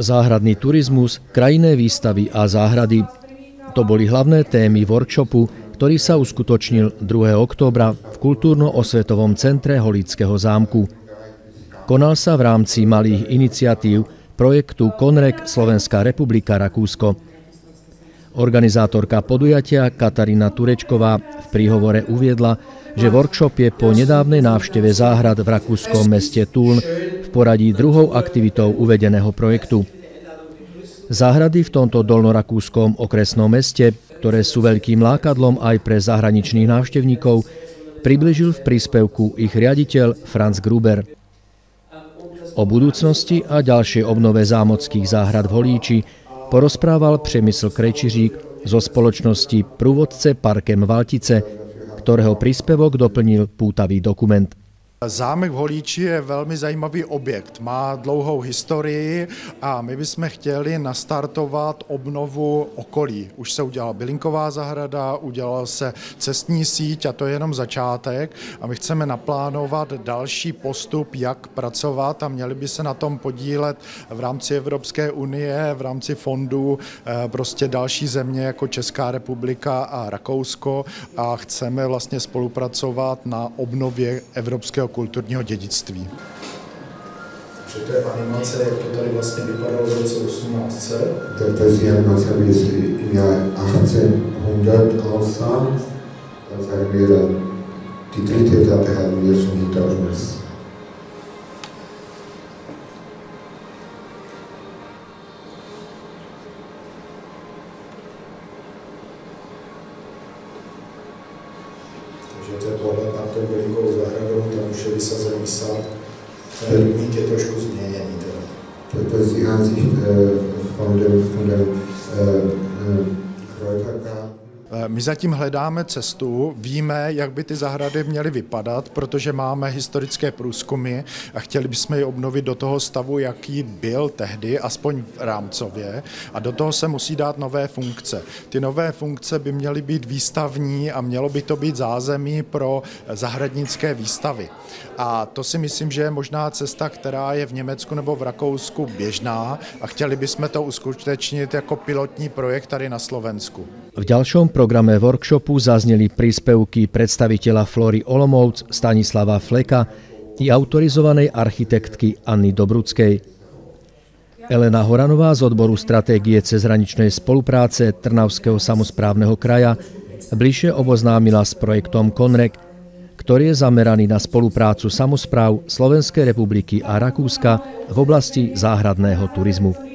Záhradný turizmus, krajinné výstavy a záhrady. To boli hlavné témy workshopu, ktorý sa uskutočnil 2. októbra v Kultúrno-osvetovom centre Holického zámku. Konal sa v rámci malých iniciatív projektu Konrek Slovenská republika Rakúsko. Organizátorka podujatia Katarína Turečková v príhovore uviedla, že workshop je po nedávnej návšteve záhrad v rakúskom meste Tuln v poradí druhou aktivitou uvedeného projektu. Záhrady v tomto dolnorakúskom okresnom meste, ktoré sú veľkým lákadlom aj pre zahraničných návštevníkov, približil v príspevku ich riaditeľ Franz Gruber. O budúcnosti a ďalšej obnove zámockých záhrad v Holíči porozprával Přemysl Krejčiřík zo spoločnosti Průvodce parkem Valtice, ktorého príspevok doplnil pútavý dokument. Zámek v Holíči je velmi zajímavý objekt, má dlouhou historii a my bychom chtěli nastartovat obnovu okolí. Už se udělala bylinková zahrada, udělal se cestní síť a to je jenom začátek a my chceme naplánovat další postup, jak pracovat a měli by se na tom podílet v rámci Evropské unie, v rámci fondů eh, prostě další země jako Česká republika a Rakousko a chceme vlastně spolupracovat na obnově evropského kulturního dědictví. Takže to je animace, jak to tady vlastně vypadalo v roce 1800. Tak to je animace, wie es im Jahr 1800 aussah. Dann sagen wir, die dritte Etappe haben wir schon hinter uns. Takže to je pohled na tou bylinkovou zahradou, vysazený sad. Ten rybník je trošku změněný. Teda. Ist die Ansicht äh, von dem, von dem äh, äh, Kräutergarten. Eh, My zatím hledáme cestu, víme, jak by ty zahrady měly vypadat, protože máme historické průzkumy a chtěli bychom je obnovit do toho stavu, jaký byl tehdy, aspoň v rámcově. A do toho se musí dát nové funkce. Ty nové funkce by měly být výstavní a mělo by to být zázemí pro zahradnické výstavy. A to si myslím, že je možná cesta, která je v Německu nebo v Rakousku běžná a chtěli bychom to uskutečnit jako pilotní projekt tady na Slovensku. V ďalšom programe workshopu zazneli príspevky predstaviteľa Flory Olomouc Stanislava Fleka i autorizovanej architektky Anny Dobruckej. Elena Horanová z odboru stratégie cezhraničnej spolupráce Trnavského samozprávneho kraja bližšie oboznámila s projektom Konrek, ktorý je zameraný na spoluprácu samozpráv Slovenskej republiky a Rakúska v oblasti záhradného turizmu.